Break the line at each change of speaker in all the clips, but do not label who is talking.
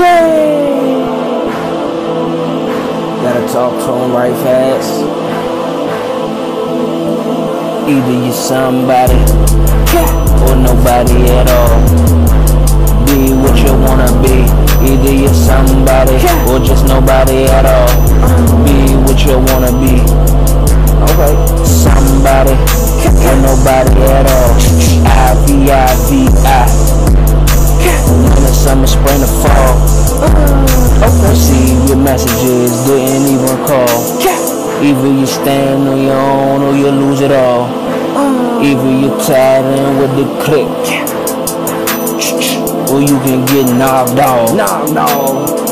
Okay. Gotta talk to him right fast. Either you somebody or nobody at all. Be what you wanna be. Either you're somebody or just nobody at all. Be what you wanna be. Spring, or fall. Uh-huh. Receive your messages, didn't even call. Either you stand on your own or you lose it all. Uh-huh. Either you tied in with the click. Or you can get knocked off.
Knocked off.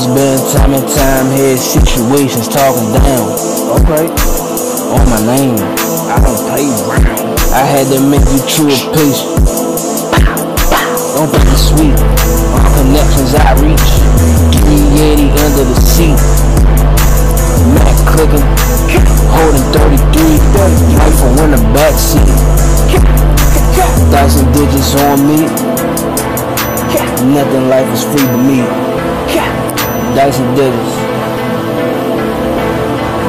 It's been time and time here, situations talking down.
Okay.
On my name,
I don't play round.
I had to make you true a piece. Don't be sweet. On connections I reach. 380 under the seat. Mac clicking. Holding 33. Rifle in the backseat. Thousand digits on me. Nothing life is free to me. Dyson digits.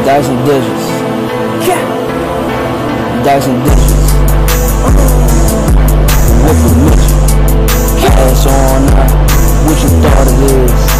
Dyson digits. Dyson digits. What the Mitch? Ass on now. What you thought it is?